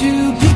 to be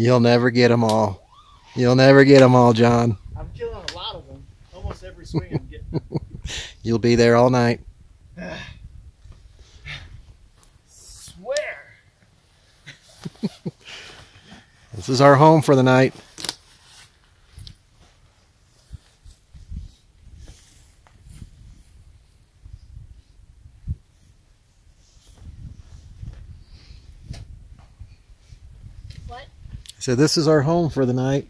You'll never get them all. You'll never get them all, John. I'm killing a lot of them. Almost every swing I'm getting. You'll be there all night. Swear. this is our home for the night. What? So this is our home for the night.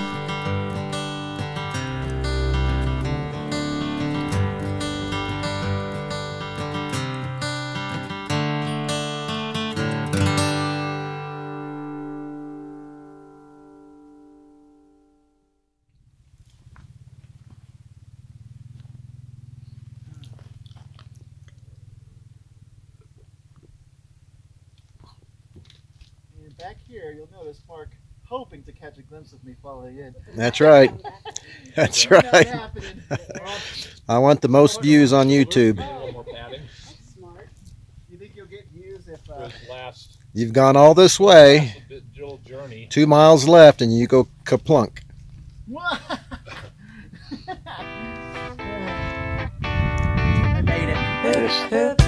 Back here, you'll notice Mark hoping to catch a glimpse of me falling in. That's right. That's Not right. I want the most views on YouTube. A little You think you'll get views if uh, last, you've gone all this way, journey. two miles left, and you go kaplunk. I made it. Hip, hip,